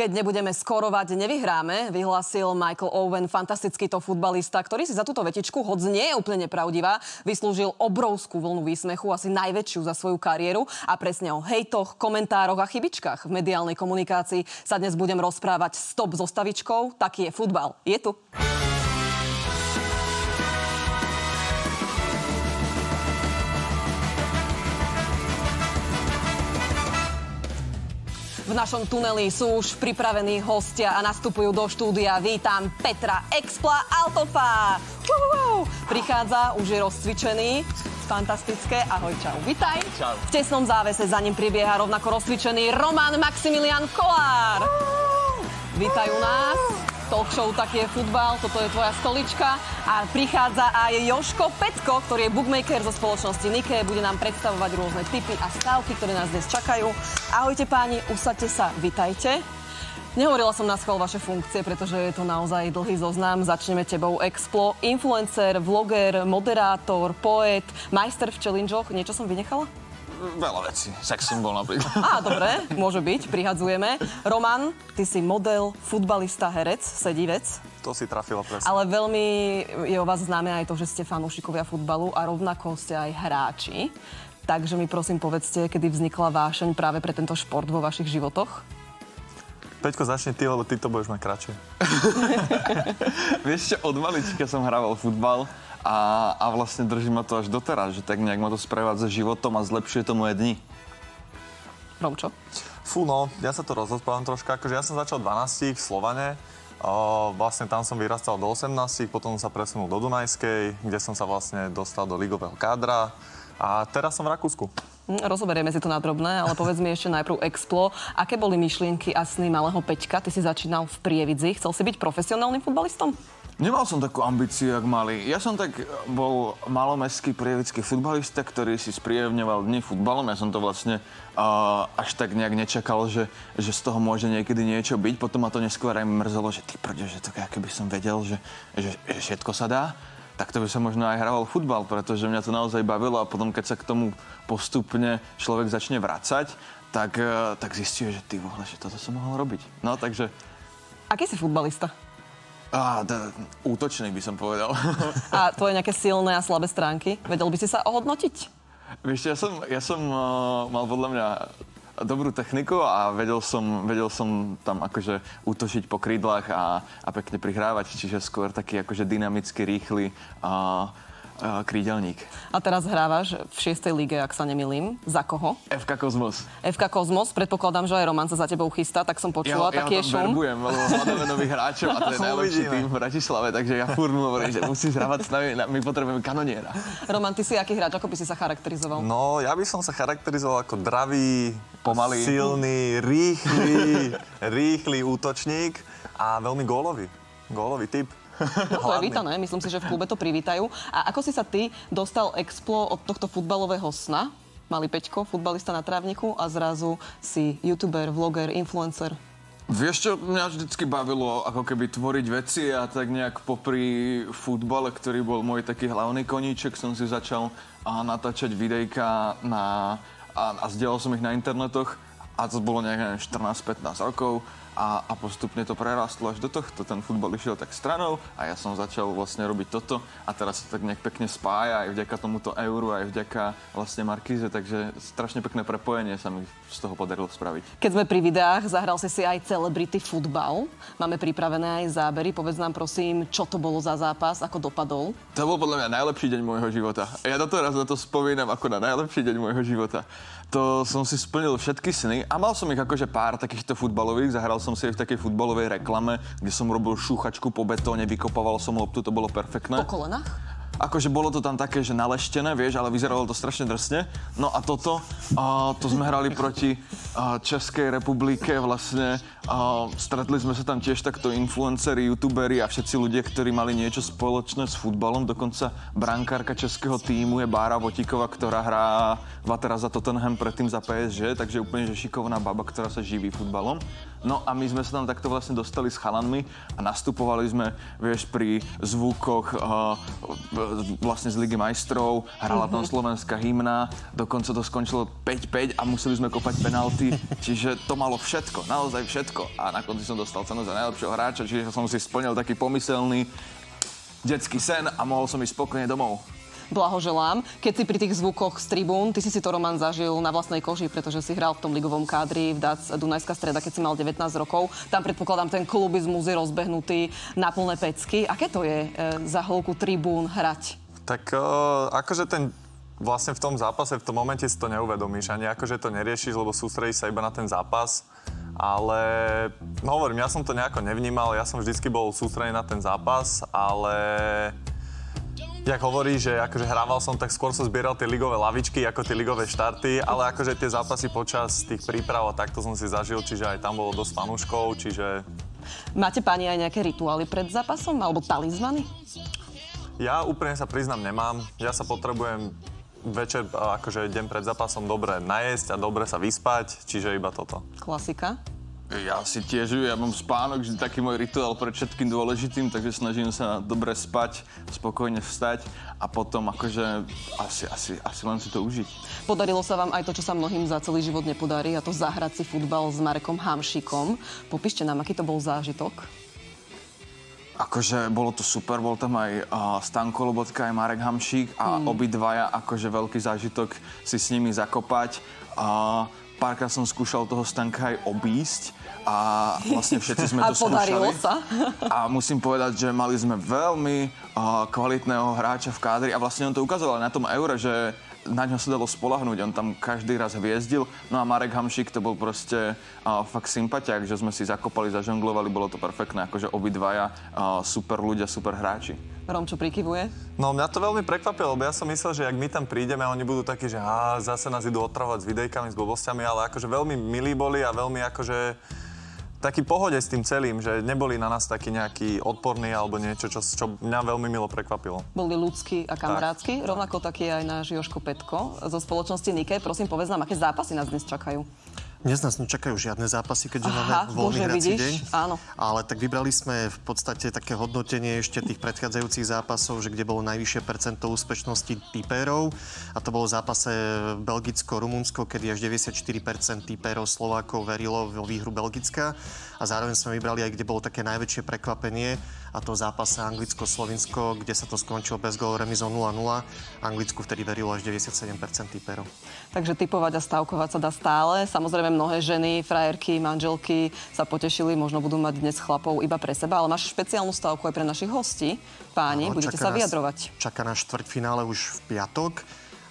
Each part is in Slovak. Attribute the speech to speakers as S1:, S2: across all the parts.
S1: Keď nebudeme skorovať, nevyhráme, vyhlásil Michael Owen, fantastický to futbalista, ktorý si za túto vetičku, hoď nie je úplne pravdivá, vyslúžil obrovskú vlnu výsmechu, asi najväčšiu za svoju kariéru a presne o hejtoch, komentároch a chybičkách v mediálnej komunikácii sa dnes budem rozprávať stop zostavičkou. Taký je futbal. Je tu. V našom tuneli sú už pripravení hostia a nastupujú do štúdia. Vítam Petra Expla Altofa. Uhuhu. Prichádza, už je rozcvičený. Fantastické. Ahoj, čau. Vítaj.
S2: Čau.
S1: V tesnom závese za ním pribieha rovnako rozcvičený Roman Maximilian Kolár. Vítajú nás talk show Taký je futbal, toto je tvoja stolička a prichádza aj Joško Petko, ktorý je bookmaker zo spoločnosti Nike, bude nám predstavovať rôzne typy a stávky, ktoré nás dnes čakajú. Ahojte páni, usadte sa, vitajte. Nehovorila som na schvál vaše funkcie, pretože je to naozaj dlhý zoznam. Začneme tebou Explo, influencer, vloger, moderátor, poet, majster v challengeoch. Niečo som vynechala?
S2: Veľa vecí. Sex symbol napríklad.
S1: Á, dobre, môže byť, prihadzujeme. Roman, ty si model, futbalista, herec, sedivec.
S3: To si trafila presne.
S1: Ale veľmi je o vás známe aj to, že ste fanúšikovia futbalu a rovnako ste aj hráči. Takže mi prosím povedzte, kedy vznikla vášeň práve pre tento šport vo vašich životoch?
S3: Peťko, začni ty, lebo ty to budeš mať kratšie.
S2: Vieš čo, od malička som hrával futbal a, a vlastne drží ma to až doteraz, že tak nejak ma to sprevádza životom a zlepšuje to moje dni.
S1: Romčo?
S3: Fú, no, ja sa to rozhodpávam troška. Akože ja som začal 12 v Slovane. O, vlastne tam som vyrastal do 18, potom sa presunul do Dunajskej, kde som sa vlastne dostal do ligového kádra. A teraz som v Rakúsku.
S1: Hm, Rozoberieme si to na drobné, ale povedz mi ešte najprv Explo. Aké boli myšlienky a sny malého Peťka? Ty si začínal v Prievidzi. Chcel si byť profesionálnym futbalistom?
S2: Nemal som takú ambíciu, jak malý. Ja som tak bol malomestský prievický futbalista, ktorý si spríjemňoval dni futbalom. Ja som to vlastne uh, až tak nejak nečakal, že, že z toho môže niekedy niečo byť. Potom ma to neskôr aj mrzelo, že ty prde, že to keby som vedel, že, že, že všetko sa dá tak to by som možno aj hral futbal, pretože mňa to naozaj bavilo a potom, keď sa k tomu postupne človek začne vracať, tak, uh, tak zistí, že ty vole, že toto som mohol robiť. No, takže...
S1: Aký si futbalista?
S2: Á, d- útočný by som povedal.
S1: A tvoje nejaké silné a slabé stránky? Vedel by si sa ohodnotiť?
S2: Vieš, ja som, ja som uh, mal podľa mňa dobrú techniku a vedel som, vedel som tam akože útočiť po krídlach a, a pekne prihrávať, čiže skôr taký akože dynamicky, rýchly uh, krídelník.
S1: A teraz hrávaš v 6. lige, ak sa nemilím. Za koho?
S2: FK Kozmos.
S1: FK Kozmos. Predpokladám, že aj Roman sa za tebou chystá, tak som počula,
S2: ja,
S1: taký
S2: ja
S1: je
S2: tam
S1: šum.
S2: verbujem, lebo hľadáme nových hráčov a to je najlepší tým v Bratislave, takže ja furt mu hovorím, že musíš hrávať s nami, na- my potrebujeme kanoniera.
S1: Roman, ty si aký hráč? Ako by si sa charakterizoval?
S3: No, ja by som sa charakterizoval ako dravý,
S2: Pomalý.
S3: silný, rýchly, rýchly útočník a veľmi gólový. Gólový typ.
S1: To je vítané, myslím si, že v klube to privítajú. A ako si sa ty dostal explo od tohto futbalového sna? Malý Peťko, futbalista na trávniku a zrazu si youtuber, vloger, influencer.
S2: Vieš čo, mňa vždycky bavilo ako keby tvoriť veci a tak nejak popri futbale, ktorý bol môj taký hlavný koníček, som si začal a, natáčať videjka na, a, a zdieľal som ich na internetoch a to bolo nejak neviem, 14-15 rokov a, a postupne to prerastlo až do tohto. Ten futbal išiel tak stranou a ja som začal vlastne robiť toto a teraz sa tak nejak pekne spája aj vďaka tomuto euru, aj vďaka vlastne Markíze, takže strašne pekné prepojenie sa mi z toho podarilo spraviť.
S1: Keď sme pri videách, zahral si si aj celebrity futbal. Máme pripravené aj zábery. Povedz nám prosím, čo to bolo za zápas, ako dopadol.
S2: To bol podľa mňa najlepší deň môjho života. Ja doteraz na to spomínam ako na najlepší deň môjho života. To som si splnil všetky sny a mal som ich akože pár takýchto futbalových. Zahral som si aj v takej futbalovej reklame, kde som robil šúchačku po betóne, vykopával som loptu, to bolo perfektné.
S1: Po kolenách?
S2: Akože bolo to tam také, že naleštené, vieš, ale vyzeralo to strašne drsne. No a toto, a to sme hrali proti a, Českej republike vlastne. A, stretli sme sa tam tiež takto influenceri, youtuberi a všetci ľudia, ktorí mali niečo spoločné s futbalom. Dokonca brankárka českého týmu je Bára Votíková, ktorá hrá teraz za Tottenham, predtým za PSG, takže úplne že šikovná baba, ktorá sa živí futbalom. No a my sme sa tam takto vlastne dostali s chalanmi a nastupovali sme, vieš, pri zvukoch uh, vlastne z Ligy majstrov, hrala tam
S1: Mhm.
S2: slovenská hymna, dokonca to skončilo 5-5 a museli sme kopať penalty, čiže to malo všetko, naozaj všetko. A na konci som dostal cenu za najlepšieho hráča, čiže som si splnil taký pomyselný detský sen a mohol som ísť spokojne domov.
S1: Blahoželám. Keď si pri tých zvukoch z tribún, ty si si to Roman zažil na vlastnej koži, pretože si hral v tom ligovom kádri v DAC Dunajská streda, keď si mal 19 rokov. Tam predpokladám, ten klubizmus je rozbehnutý na plné pecky. Aké to je e, za hĺku tribún hrať?
S3: Tak uh, akože ten vlastne v tom zápase, v tom momente si to neuvedomíš, ani akože to neriešiš, lebo sústredíš sa iba na ten zápas. Ale no hovorím, ja som to nejako nevnímal, ja som vždycky bol sústredený na ten zápas, ale Jak hovorí, že akože hrával som, tak skôr som zbieral tie ligové lavičky ako tie ligové štarty, ale akože tie zápasy počas tých príprav a takto som si zažil, čiže aj tam bolo dosť fanúškov, čiže
S1: Máte pani aj nejaké rituály pred zápasom alebo talizmany?
S3: Ja úplne sa priznám, nemám. Ja sa potrebujem večer, akože deň pred zápasom dobre najesť a dobre sa vyspať, čiže iba toto.
S1: Klasika.
S2: Ja si tiež, ja mám spánok, že taký môj rituál pred všetkým dôležitým, takže snažím sa dobre spať, spokojne vstať a potom akože asi, asi, asi len si to užiť.
S1: Podarilo sa vám aj to, čo sa mnohým za celý život nepodarí, a to zahrať si futbal s Marekom Hamšikom. Popíšte nám, aký to bol zážitok.
S2: Akože bolo to super, bol tam aj uh, Stanko Lobotka, aj Marek Hamšík a mm. obidvaja akože veľký zážitok si s nimi zakopať. Uh, párkrát som skúšal toho Stanka aj obísť a vlastne všetci sme to skúšali.
S1: sa.
S2: A musím povedať, že mali sme veľmi uh, kvalitného hráča v kádri a vlastne on to ukazoval na tom eure, že na ňo sa dalo spolahnúť, on tam každý raz hviezdil. No a Marek Hamšík to bol proste uh, fakt sympatiak, že sme si zakopali, zažonglovali, bolo to perfektné, akože obidvaja uh, super ľudia, super hráči.
S1: Romčo prikyvuje.
S3: No mňa to veľmi prekvapilo, lebo ja som myslel, že ak my tam prídeme, oni budú takí, že á, zase nás idú otravovať s videjkami, s blbosťami, ale akože veľmi milí boli a veľmi akože taký pohode s tým celým, že neboli na nás takí nejakí odporní alebo niečo, čo, čo mňa veľmi milo prekvapilo.
S1: Boli ľudskí a kamarádsky. Rovnako taký je aj náš Joško Petko zo spoločnosti Nike. Prosím, povedz nám, aké zápasy nás dnes čakajú.
S4: Dnes nás nečakajú žiadne zápasy, keďže
S1: Aha,
S4: máme voľný hrací deň.
S1: Áno.
S4: Ale tak vybrali sme v podstate také hodnotenie ešte tých predchádzajúcich zápasov, že kde bolo najvyššie percento úspešnosti typérov. A to bolo v zápase Belgicko-Rumunsko, kedy až 94% typérov Slovákov verilo vo výhru Belgicka. A zároveň sme vybrali aj, kde bolo také najväčšie prekvapenie, a to v zápase Anglicko-Slovinsko, kde sa to skončilo bez gólov remizou 0-0. Anglicku vtedy verilo až 97% typérov.
S1: Takže typovať a stavkovať sa dá stále. Samozrejme mnohé ženy, frajerky, manželky sa potešili, možno budú mať dnes chlapov iba pre seba, ale máš špeciálnu stavku aj pre našich hostí. Páni,
S4: Áno,
S1: budete sa
S4: nás-
S1: vyjadrovať.
S4: Čaká nás štvrťfinále už v piatok.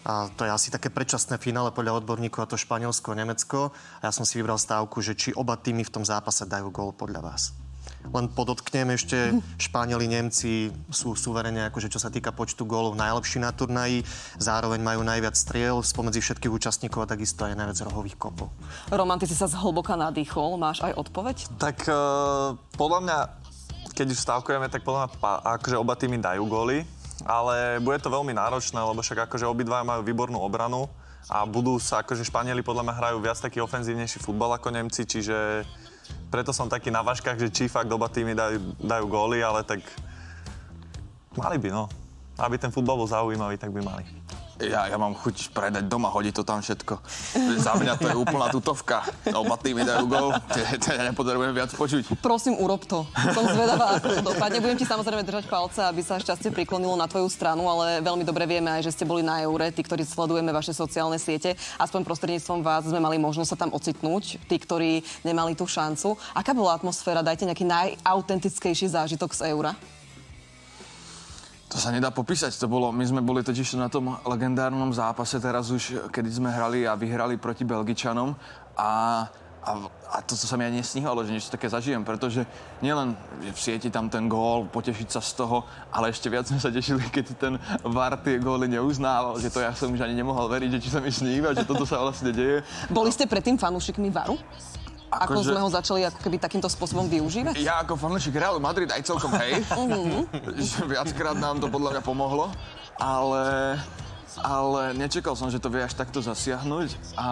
S4: A to je asi také predčasné finále podľa odborníkov, a to Španielsko, Nemecko. A ja som si vybral stávku, že či oba týmy v tom zápase dajú gól podľa vás. Len podotknem ešte, Španieli, Nemci sú suverene, akože čo sa týka počtu gólov, najlepší na turnaji. Zároveň majú najviac striel spomedzi všetkých účastníkov a takisto aj najviac rohových kopov.
S1: Roman, ty si sa zhlboka nadýchol. Máš aj odpoveď?
S3: Tak uh, podľa mňa, keď už stavkujeme, tak podľa mňa akože oba týmy dajú góly, ale bude to veľmi náročné, lebo však akože obidva majú výbornú obranu a budú sa, akože Španieli podľa mňa hrajú viac taký ofenzívnejší futbal ako Nemci, čiže preto som taký na vážkach, že či fakt oba týmy dajú, dajú góly, ale tak mali by, no. Aby ten futbal bol zaujímavý, tak by mali.
S2: Ja, ja mám chuť predať doma, hodiť to tam všetko. Za mňa to je úplná tutovka. Oba týmy dajú gol, ja nepotrebujem viac počuť.
S1: Prosím, urob to. Som zvedavá, ako to dopadne. Budem ti samozrejme držať palce, aby sa šťastie priklonilo na tvoju stranu, ale veľmi dobre vieme aj, že ste boli na Eure, tí, ktorí sledujeme vaše sociálne siete. Aspoň prostredníctvom vás sme mali možnosť sa tam ocitnúť, tí, ktorí nemali tú šancu. Aká bola atmosféra? Dajte nejaký najautentickejší zážitok z Eura.
S2: To sa nedá popísať, to bolo, my sme boli totiž na tom legendárnom zápase teraz už, kedy sme hrali a vyhrali proti Belgičanom a, a, a to, to sa mi aj nesníhalo, že niečo také zažijem, pretože nielen že v sieti tam ten gól, potešiť sa z toho, ale ešte viac sme sa tešili, keď ten VAR tie góly neuznával, že to ja som už ani nemohol veriť, že či sa mi sníva, že toto sa vlastne deje.
S1: Boli ste predtým fanúšikmi Varu? Ako
S2: Akože-
S1: sme ho začali ako keby takýmto spôsobom využívať?
S2: Ja ako fanúšik Realu Madrid aj celkom hej. že viackrát nám to podľa mňa pomohlo. Ale ale nečakal som, že to vie až takto zasiahnuť a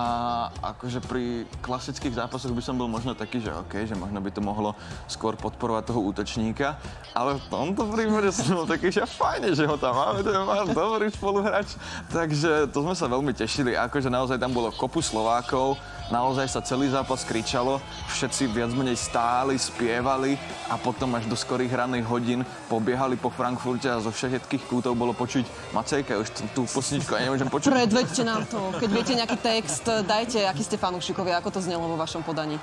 S2: akože pri klasických zápasoch by som bol možno taký, že OK, že možno by to mohlo skôr podporovať toho útočníka, ale v tomto prípade som bol taký, že fajne, že ho tam máme, to je váš dobrý spoluhráč, takže to sme sa veľmi tešili, akože naozaj tam bolo kopu Slovákov, naozaj sa celý zápas kričalo, všetci viac menej stáli, spievali a potom až do skorých ranných hodín pobiehali po Frankfurte a zo všetkých kútov bolo počuť Macejka, už tú posničku ja nemôžem počuť.
S1: Predveďte nám to. Keď viete nejaký text, dajte, aký ste fanúšikovia, ako to znelo vo vašom podaní.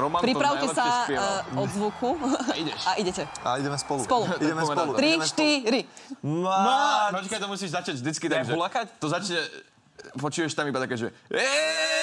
S2: Roman
S1: Pripravte sa
S2: spieval.
S1: uh, od zvuku
S2: ideš.
S1: a idete.
S3: A ideme spolu.
S1: Spolu.
S3: Ideme spolu.
S1: 3,
S3: ideme spolu.
S1: 4.
S2: Má, počkaj, to musíš začať vždycky tak, že...
S3: hulakať?
S2: To začne, počuješ tam iba také, že... Ej,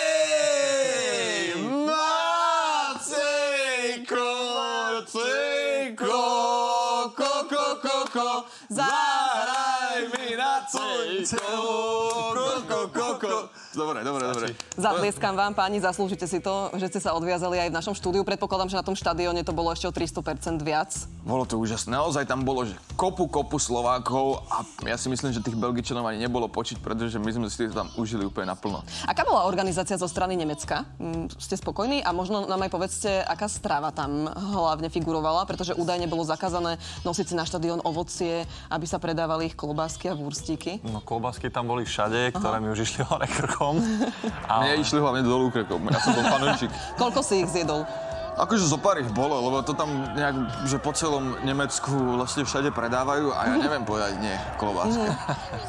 S2: One, two, go, go, go, go. Dobre, dobre, dobre.
S1: Zatlieskam vám, páni, zaslúžite si to, že ste sa odviazali aj v našom štúdiu. Predpokladám, že na tom štadióne to bolo ešte o 300% viac.
S2: Bolo to úžasné. Naozaj tam bolo, že kopu, kopu Slovákov a ja si myslím, že tých Belgičanov ani nebolo počuť, pretože my sme si to tam užili úplne naplno.
S1: Aká bola organizácia zo strany Nemecka? Mm, Ste spokojní? A možno nám aj povedzte, aká strava tam hlavne figurovala, pretože údajne bolo zakázané nosiť si na štadión ovocie, aby sa predávali ich klobásky a vúrstíky.
S3: No klobásky tam boli všade, ktoré mi už išli hore krkom.
S2: Mne išli hlavne dolu krekom. Ja som bol fanúčik.
S1: Koľko si ich zjedol?
S2: Akože zo pár ich bolo, lebo to tam nejak, že po celom Nemecku vlastne všade predávajú a ja neviem povedať nie, klobásky.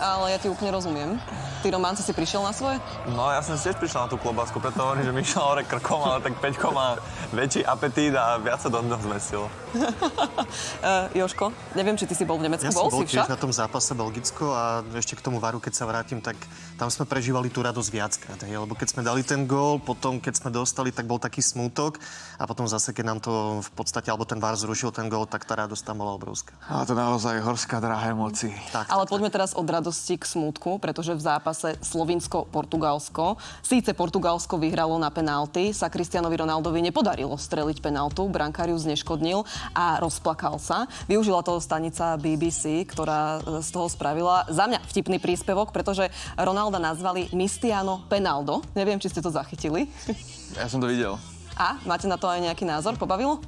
S1: Ale ja ti úplne rozumiem. Ty, Román, si si prišiel na svoje?
S3: No ja som si tiež prišiel na tú klobásku, preto hovorím, že mi išla hore krkom, ale tak Peťko má väčší apetít a viac sa do toho zmestilo.
S1: Uh, Joško, neviem, či ty si bol v Nemecku.
S4: Ja som
S1: bol,
S4: bol
S1: si
S4: tiež
S1: však?
S4: na tom zápase Belgicko a ešte k tomu varu, keď sa vrátim, tak tam sme prežívali tú radosť viackrát. Hej, lebo keď sme dali ten gól, potom keď sme dostali, tak bol taký smútok a potom zase, keď nám to v podstate, alebo ten VAR zrušil ten gól, tak tá radosť tam bola obrovská.
S2: A to naozaj horská drahá emócií.
S4: Tak,
S1: Ale
S4: tak,
S1: poďme teraz od radosti k smútku, pretože v zápase Slovinsko-Portugalsko, síce Portugalsko vyhralo na penalty, sa Cristianovi Ronaldovi nepodarilo streliť penaltu, brankáriu zneškodnil a rozplakal sa. Využila toho stanica BBC, ktorá e, z toho spravila za mňa vtipný príspevok, pretože Ronalda nazvali Mistiano Penaldo. Neviem, či ste to zachytili.
S2: Ja som to videl.
S1: A máte na to aj nejaký názor? Pobavilo?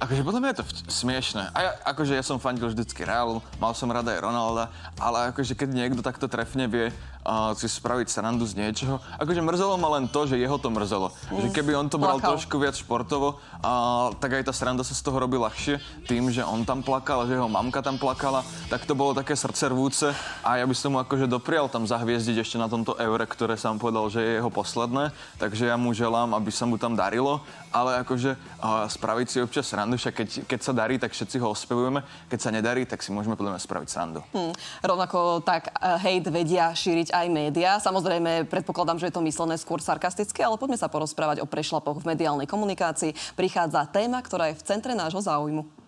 S2: Akože podľa mňa je to smiešné. A ja, akože ja som fandil vždycky Realu, mal som rada aj Ronalda, ale akože keď niekto takto trefne vie uh, si spraviť srandu z niečoho, akože mrzelo ma len to, že jeho to mrzelo. Že keby on to bral
S1: Plakal.
S2: trošku viac športovo, uh, tak aj tá sranda sa z toho robí ľahšie. Tým, že on tam plakal, že jeho mamka tam plakala, tak to bolo také srdcervúce a ja by som mu akože doprial tam zahviezdiť ešte na tomto eure, ktoré sám povedal, že je jeho posledné. Takže ja mu želám, aby sa mu tam darilo, ale akože uh, spraviť si občas srandu, však keď, keď sa darí, tak všetci ho ospevujeme, keď sa nedarí, tak si môžeme podľa mňa spraviť srandu.
S1: Hm. Rovnako tak uh, hejt vedia šíriť aj médiá. Samozrejme, predpokladám, že je to myslené skôr sarkasticky, ale poďme sa porozprávať o prešlapoch v mediálnej komunikácii. Prichádza téma, ktorá je v centre nášho záujmu.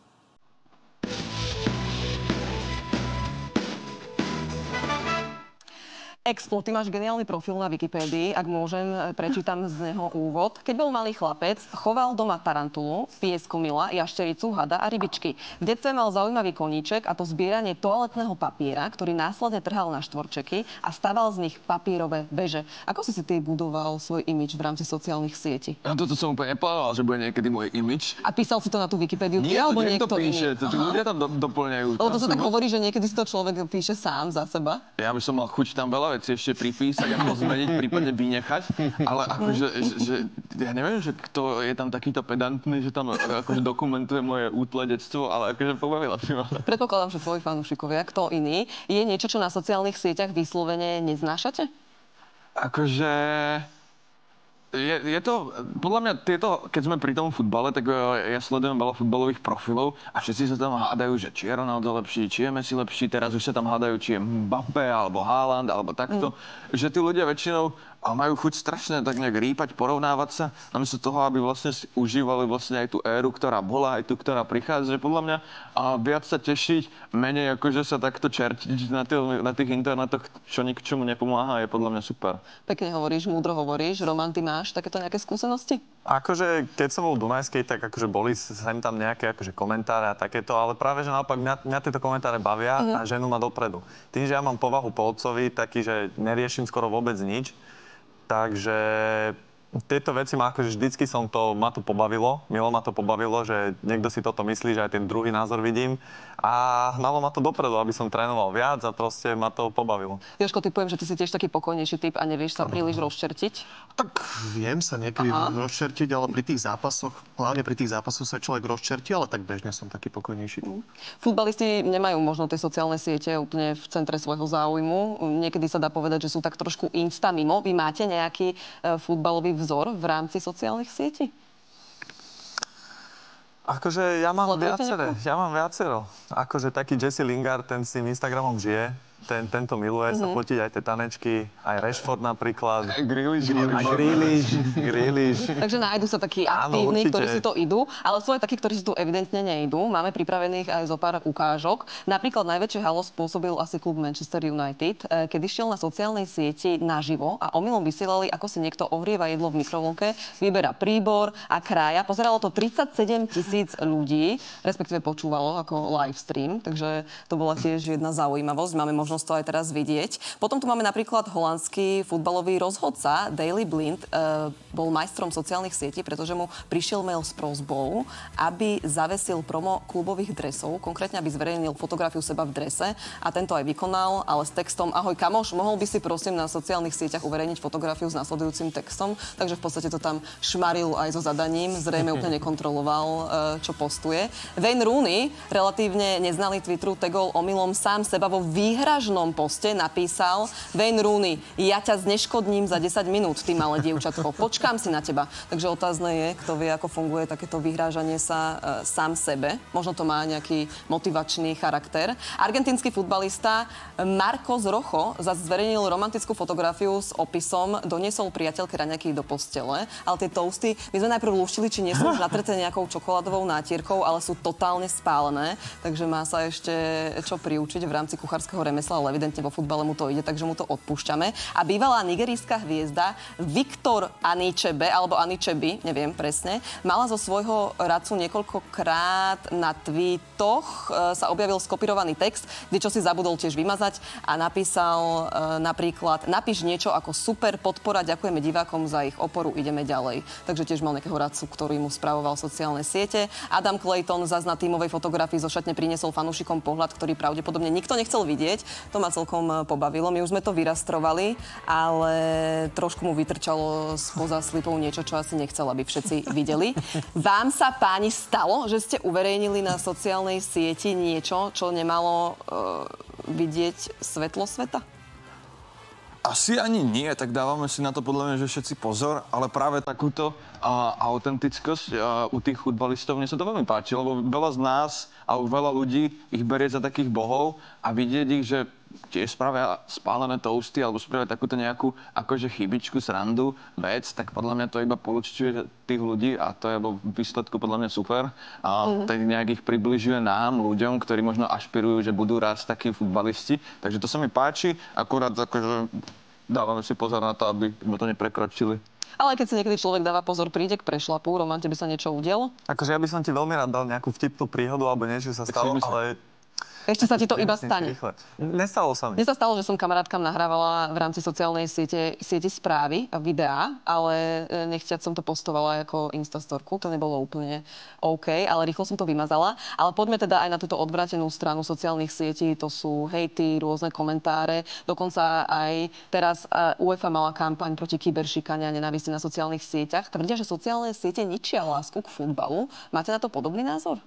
S1: Explo, ty máš geniálny profil na Wikipédii, ak môžem, e, prečítam z neho úvod. Keď bol malý chlapec, choval doma tarantulu, piesku mila, jaštericu, hada a rybičky. V detstve mal zaujímavý koníček a to zbieranie toaletného papiera, ktorý následne trhal na štvorčeky a staval z nich papierové veže. Ako si si ty budoval svoj imič v rámci sociálnych sietí?
S2: Ja toto som úplne neplánoval, že bude niekedy môj imič.
S1: A písal si to na tú Wikipédiu
S2: Nie, to
S1: alebo
S2: niekto
S1: niekto
S2: píše, to tí ľudia tam do, doplňajú.
S1: Lebo to sa tak hovorí, že niekedy si to človek píše sám za seba.
S2: Ja by som mal chuť tam veľa vecí ešte pripísať, ako zmeniť, prípadne vynechať, ale akože, že, že, ja neviem, že kto je tam takýto pedantný, že tam akože dokumentuje moje útle detstvo, ale akože pobavila by ma.
S1: Predpokladám, že tvoji fanúšikovia, kto iný, je niečo, čo na sociálnych sieťach vyslovene neznášate?
S2: Akože... Je, je to, podľa mňa tieto, keď sme pri tom futbale, tak eh, ja sledujem veľa futbalových profilov a všetci sa tam hádajú, že či je Ronaldo lepší, či je Messi lepší, teraz už sa tam hádajú, či je Mbappé, alebo Haaland, alebo takto. Že tí ľudia väčšinou a majú chuť strašne tak nejak rýpať, porovnávať sa, namiesto toho, aby vlastne si užívali vlastne aj tú éru, ktorá bola, aj tú, ktorá prichádza, že podľa mňa a viac sa tešiť, menej ako, že sa takto čertiť na, tých, na tých internetoch, čo nik čomu nepomáha, je podľa mňa super.
S1: Pekne hovoríš, múdro hovoríš. Roman, ty máš takéto nejaké skúsenosti?
S3: Akože, keď som bol v Dunajskej, tak akože boli sem tam nejaké akože komentáre a takéto, ale práve, že naopak mňa, mňa tieto komentáre bavia uh-huh. a ženu ma dopredu. Tým, že ja mám povahu po otcovi, taký, že neriešim skoro vôbec nič, Takže tieto veci ma akože vždycky som to, ma to pobavilo, milo ma to pobavilo, že niekto si toto myslí, že aj ten druhý názor vidím a hnalo ma to dopredu, aby som trénoval viac a proste ma to pobavilo.
S1: Joško, ty poviem, že ty si tiež taký pokojnejší typ a nevieš sa príliš rozčertiť?
S4: Tak viem sa niekedy Aha. rozčertiť, ale pri tých zápasoch, hlavne pri tých zápasoch sa človek rozčertí, ale tak bežne som taký pokojnejší. Mm.
S1: Futbalisti nemajú možno tie sociálne siete úplne v centre svojho záujmu. Niekedy sa dá povedať, že sú tak trošku insta mimo. Vy máte nejaký uh, futbalový vzor v rámci sociálnych sietí?
S3: Akože ja mám viacero. Ja mám viacero. Akože taký Jesse Lingard, ten s tým Instagramom žije ten, tento miluje mm-hmm. sa mhm. fotiť aj tie tanečky, aj Rashford napríklad. Aj Grealish. Grealish.
S1: Takže nájdu sa takí aktívni, ktorí si to idú, ale sú aj takí, ktorí si tu evidentne nejdú. Máme pripravených aj zo pár ukážok. Napríklad najväčšie halo spôsobil asi klub Manchester United, eh, kedy šiel na sociálnej sieti naživo a omylom vysielali, ako si niekto ohrieva jedlo v mikrovlnke, vyberá príbor a krája. Pozeralo to 37 tisíc ľudí, respektíve počúvalo ako live stream, takže to bola tiež jedna zaujímavosť. Máme možno možnosť to aj teraz vidieť. Potom tu máme napríklad holandský futbalový rozhodca Daily Blind. E, bol majstrom sociálnych sietí, pretože mu prišiel mail s prozbou, aby zavesil promo klubových dresov, konkrétne aby zverejnil fotografiu seba v drese a tento aj vykonal, ale s textom Ahoj kamoš, mohol by si prosím na sociálnych sieťach uverejniť fotografiu s nasledujúcim textom, takže v podstate to tam šmaril aj so zadaním, zrejme úplne nekontroloval, e, čo postuje. Wayne Rooney, relatívne neznalý Twitteru, tegol omylom sám seba vo výhra súťažnom poste napísal Wayne Rooney, ja ťa zneškodním za 10 minút, ty malé dievčatko, počkám si na teba. Takže otázne je, kto vie, ako funguje takéto vyhrážanie sa e, sám sebe. Možno to má nejaký motivačný charakter. Argentínsky futbalista Marcos Rojo zase zverejnil romantickú fotografiu s opisom, doniesol priateľke raňaky do postele, ale tie toasty, my sme najprv lúštili, či nie sú už natreté nejakou čokoládovou nátierkou, ale sú totálne spálené, takže má sa ešte čo priučiť v rámci kuchárskeho remesla ale evidentne vo futbale mu to ide, takže mu to odpúšťame. A bývalá nigerijská hviezda Viktor Aničebe, alebo Aničeby, neviem presne, mala zo svojho radcu niekoľkokrát na tweetoch e, sa objavil skopirovaný text, kde čo si zabudol tiež vymazať a napísal e, napríklad napíš niečo ako super podpora, ďakujeme divákom za ich oporu, ideme ďalej. Takže tiež mal nejakého radcu, ktorý mu spravoval sociálne siete. Adam Clayton zase na tímovej fotografii zo šatne priniesol fanúšikom pohľad, ktorý pravdepodobne nikto nechcel vidieť. To ma celkom eh, pobavilo. My už sme to vyrastrovali, ale trošku mu vytrčalo spoza slipov niečo, čo asi nechcel, aby všetci videli. Vám sa, páni, stalo, že ste uverejnili na sociálnej sieti niečo, čo nemalo uh, vidieť svetlo sveta?
S2: Asi ani nie, tak dávame si na to podľa mňa, že všetci pozor, ale práve takúto a, autentickosť a, u tých futbalistov mne sa to veľmi páči, lebo veľa z nás a už veľa ľudí ich berie za takých bohov a vidieť ich, že tiež spravia spálené toasty alebo spravia takúto nejakú akože chybičku, srandu, vec, tak podľa mňa to iba polučťuje tých ľudí a to je vo výsledku podľa mňa super. A mm. tak nejak ich približuje nám, ľuďom, ktorí možno ašpirujú, že budú raz takí futbalisti. Takže to sa mi páči, akurát akože dávame si pozor na to, aby sme to neprekročili.
S1: Ale keď si niekedy človek dáva pozor, príde k prešlapu, Romante by sa niečo udialo?
S3: Akože ja by som ti veľmi rád dal nejakú vtipnú príhodu alebo niečo sa stalo, ale
S1: ešte sa ti to iba stane.
S3: Nestalo sa mi.
S1: Mne sa stalo, že som kamarátkam nahrávala v rámci sociálnej siete, siete správy a videá, ale e, nechťať som to postovala ako Instastorku. To nebolo úplne OK, ale rýchlo som to vymazala. Ale poďme teda aj na túto odvratenú stranu sociálnych sietí. To sú hejty, rôzne komentáre. Dokonca aj teraz e, UEFA mala kampaň proti kyberšikania a nenávisti na sociálnych sieťach. Tvrdia, že sociálne siete ničia lásku k futbalu. Máte na to podobný názor?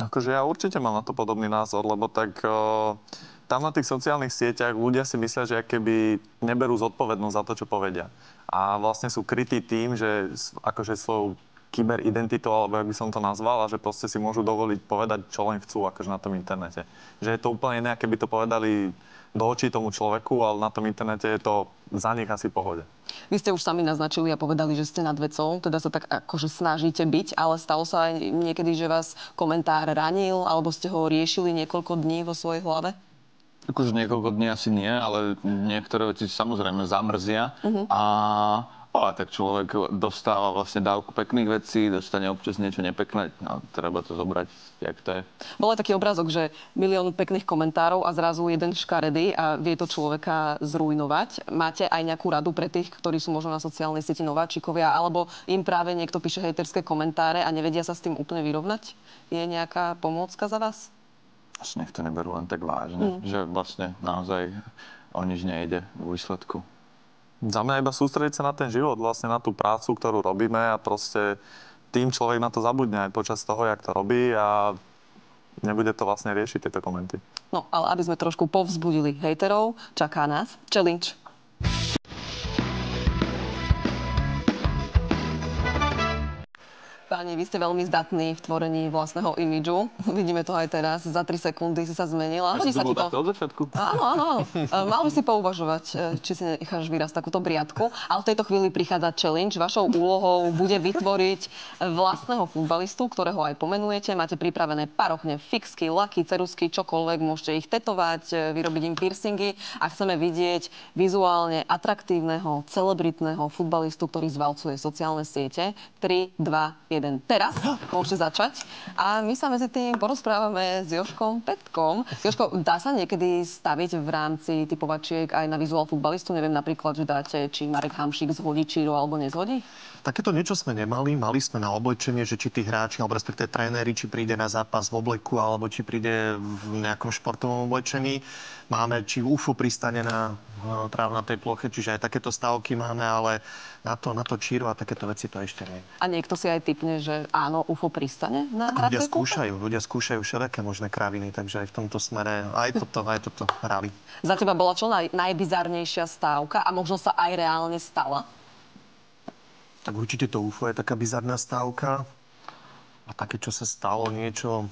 S3: Akože ja určite mám na to podobný názor, lebo tak o, tam na tých sociálnych sieťach ľudia si myslia, že keby neberú zodpovednosť za to, čo povedia. A vlastne sú krytí tým, že akože svojou kyberidentitou, alebo jak by som to nazval, a že proste si môžu dovoliť povedať, čo len chcú akože na tom internete. Že je to úplne iné, keby to povedali do očí tomu človeku, ale na tom internete je to za nich asi pohode.
S1: Vy ste už sami naznačili a povedali, že ste nad vecou, teda sa tak akože snažíte byť, ale stalo sa aj niekedy, že vás komentár ranil, alebo ste ho riešili niekoľko dní vo svojej hlave?
S2: Akože niekoľko dní asi nie, ale niektoré veci samozrejme zamrzia. Uh-huh. A ale tak človek dostáva vlastne dávku pekných vecí, dostane občas niečo nepekné, no treba to zobrať, jak to je.
S1: Bol aj taký obrázok, že milión pekných komentárov a zrazu jeden škaredý a vie to človeka zrujnovať. Máte aj nejakú radu pre tých, ktorí sú možno na sociálnej sieti nováčikovia, alebo im práve niekto píše hejterské komentáre a nevedia sa s tým úplne vyrovnať? Je nejaká pomôcka za vás?
S2: Nech to neberú len tak vážne, mm. že vlastne naozaj o nič nejde v výsledku.
S3: Za mňa iba sústrediť sa na ten život, vlastne na tú prácu, ktorú robíme a proste tým človek na to zabudne aj počas toho, jak to robí a nebude to vlastne riešiť tieto komenty.
S1: No, ale aby sme trošku povzbudili hejterov, čaká nás challenge. Páni, vy ste veľmi zdatní v tvorení vlastného imidžu. Vidíme to aj teraz. Za 3 sekundy si sa zmenila.
S2: Hodí sa to? od začiatku?
S1: Áno, áno. Mal by si pouvažovať, e, či si necháš vyrásť takúto briadku. Ale v tejto chvíli prichádza challenge. Vašou úlohou bude vytvoriť vlastného futbalistu, ktorého aj pomenujete. Máte pripravené parochne fixky, laky, cerusky, čokoľvek. Môžete ich tetovať, e, vyrobiť im piercingy. A chceme vidieť vizuálne atraktívneho, celebritného futbalistu, ktorý zvalcuje sociálne siete. 3, 2, 1 jeden teraz, môžete začať. A my sa medzi tým porozprávame s Joškom Petkom. Joško, dá sa niekedy staviť v rámci typovačiek aj na vizuál futbalistu? Neviem napríklad, že dáte, či Marek Hamšík zhodí Číro alebo nezhodí?
S4: Takéto niečo sme nemali. Mali sme na oblečenie, že či tí hráči, alebo respektíve tréneri, či príde na zápas v obleku, alebo či príde v nejakom športovom oblečení. Máme či UFO pristane na trávnatej ploche, čiže aj takéto stavky máme, ale na to, na to číru a takéto veci to ešte nie.
S1: A niekto si aj typne, že áno, UFO pristane na
S4: Ľudia skúšajú, ľudia skúšajú všetké možné kraviny, takže aj v tomto smere aj toto, aj toto hrali.
S1: Za teba bola čo naj, najbizarnejšia stávka a možno sa aj reálne stala?
S4: Tak určite to UFO je taká bizarná stávka. A také, čo sa stalo, niečo...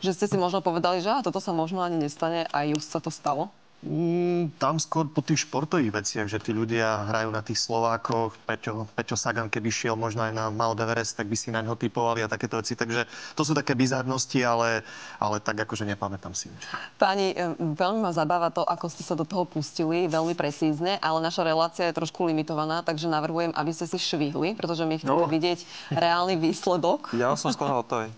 S1: Že ste si možno povedali, že toto sa možno ani nestane a just sa to stalo?
S4: Mm, tam skôr po tých športových veciach, že tí ľudia hrajú na tých Slovákoch. Peťo, Peťo Sagan, keby šiel možno aj na Mount Everest, tak by si na ňo typovali a takéto veci. Takže to sú také bizarnosti, ale, ale tak akože nepamätám si nič.
S1: Páni, veľmi ma zabáva to, ako ste sa do toho pustili, veľmi presízne, ale naša relácia je trošku limitovaná, takže navrhujem, aby ste si švihli, pretože my chceme no. vidieť reálny výsledok.
S3: Ja som skoro hotový.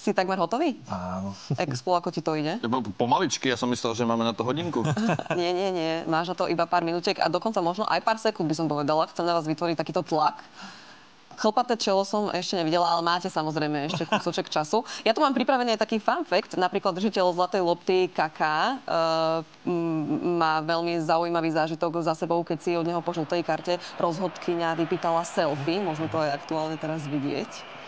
S1: Si takmer hotový?
S3: Áno.
S1: Expo, ako ti to ide?
S2: Pomaličky, ja som myslel, že máme na to hodinku.
S1: nie, nie, nie. Máš na to iba pár minútiek a dokonca možno aj pár sekúnd by som povedala. Chcem na vás vytvoriť takýto tlak. Chlpaté čelo som ešte nevidela, ale máte samozrejme ešte kúsoček času. Ja tu mám pripravený aj taký fun fact. Napríklad držiteľ Zlatej lopty Kaká uh, má veľmi zaujímavý zážitok za sebou, keď si od neho po žltej karte rozhodkyňa vypýtala selfie. Možno to aj aktuálne teraz vidieť.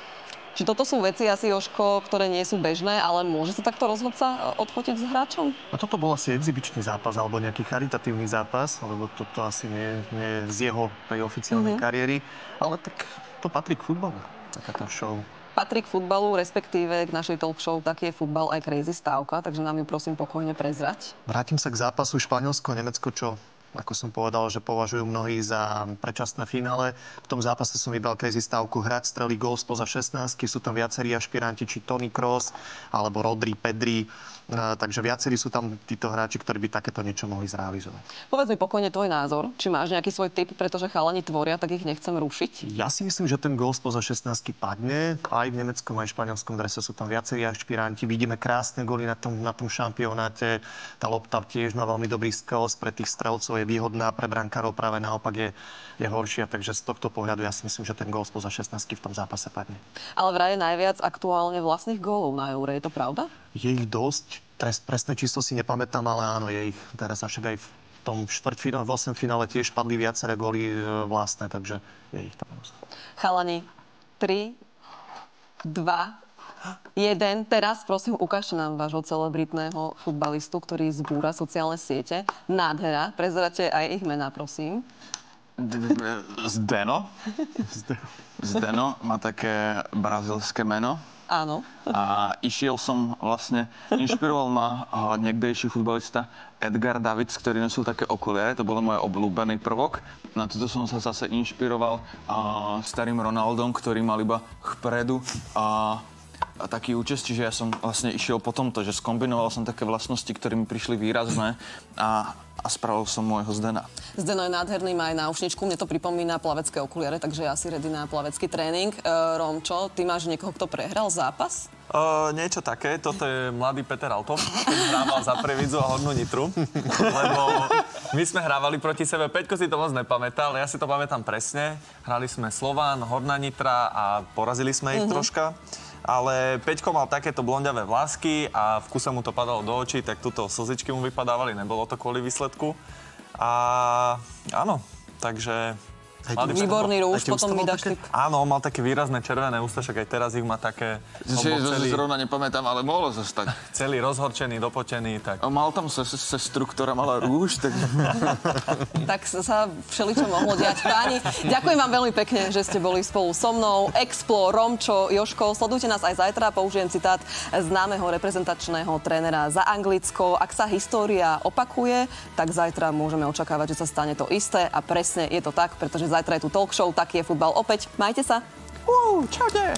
S1: Či toto sú veci asi, Joško, ktoré nie sú bežné, ale môže sa takto rozhodca odfotiť s hráčom?
S4: A toto bol asi exibičný zápas alebo nejaký charitatívny zápas, lebo toto asi nie, nie z jeho tej oficiálnej mm-hmm. kariéry. Ale tak to patrí k futbalu, taká tá show.
S1: Patrí k futbalu, respektíve k našej talk show, taký je futbal aj crazy stávka, takže nám ju prosím pokojne prezrať.
S4: Vrátim sa k zápasu Španielsko-Nemecko, čo ako som povedal, že považujú mnohí za predčasné finále. V tom zápase som vybral stavku hrať, strelí gol spoza 16, sú tam viacerí ašpiranti, či Tony Cross, alebo Rodri, Pedri, takže viacerí sú tam títo hráči, ktorí by takéto niečo mohli zrealizovať.
S1: Povedz mi pokojne tvoj názor, či máš nejaký svoj typ, pretože chalani tvoria, tak ich nechcem rušiť.
S4: Ja si myslím, že ten gol spoza 16 padne. Aj v nemeckom, aj v španielskom drese sú tam viacerí ašpiranti. Vidíme krásne goly na tom, na tom šampionáte. Tá lopta tiež má veľmi dobrý skills pre tých strelcov je výhodná, pre brankárov práve naopak je, je horšia, takže z tohto pohľadu ja si myslím, že ten gól spoza 16 v tom zápase padne.
S1: Ale vraj najviac aktuálne vlastných gólov na Eure, je to pravda?
S4: Je ich dosť, Trest, presné číslo si nepamätám, ale áno, je ich teraz však aj v tom štvrťfinále, v 8 finále tiež padli viaceré góly e, vlastné, takže je ich tam dosť.
S1: Chalani, 3, 2, Jeden, teraz prosím, ukážte nám vášho celebritného futbalistu, ktorý zbúra sociálne siete. Nádhera, prezrate aj ich mená, prosím.
S2: Zdeno. Zdeno má také brazilské meno.
S1: Áno.
S2: A išiel som vlastne, inšpiroval ma niekdejší futbalista Edgar Davids, ktorý nosil také okuliare, to bol môj obľúbený prvok. Na toto som sa zase inšpiroval starým Ronaldom, ktorý mal iba vpredu a, a taký účest, čiže ja som vlastne išiel po tomto, že skombinoval som také vlastnosti, ktoré mi prišli výrazné a, a spravil som môjho Zdena.
S1: Zdeno je nádherný, má aj náušničku, mne to pripomína plavecké okuliare, takže ja si ready na plavecký tréning. E, Romčo, ty máš niekoho, kto prehral zápas?
S3: Uh, niečo také, toto je mladý Peter Altov, keď hrával za Previdzu a Hornú Nitru, lebo my sme hrávali proti sebe, Peťko si to moc nepamätá, ale ja si to pamätám presne. Hrali sme Slován, Horná Nitra a porazili sme ich troška. Ale Peťko mal takéto blondiavé vlásky a v kuse mu to padalo do očí, tak tuto slzičky mu vypadávali, nebolo to kvôli výsledku. A áno, takže... Peter
S1: Výborný rúž, potom mi dáš
S4: také-
S1: tip.
S3: Áno, mal také výrazné červené ústa, však aj teraz ich má také...
S2: Čiže
S3: celý,
S2: zrovna nepamätám, ale mohlo sa stať.
S3: celý rozhorčený, dopotený, tak...
S2: A mal tam se, sestru, ktorá mala rúž, tak
S1: Tak sa všeličo mohlo diať. Páni, ďakujem vám veľmi pekne, že ste boli spolu so mnou. Explo, Romčo, Joško, sledujte nás aj zajtra. Použijem citát známeho reprezentačného trénera za Anglicko. Ak sa história opakuje, tak zajtra môžeme očakávať, že sa stane to isté. A presne je to tak, pretože zajtra je tu talk show, taký je futbal opäť. Majte sa.
S2: uh, čaute.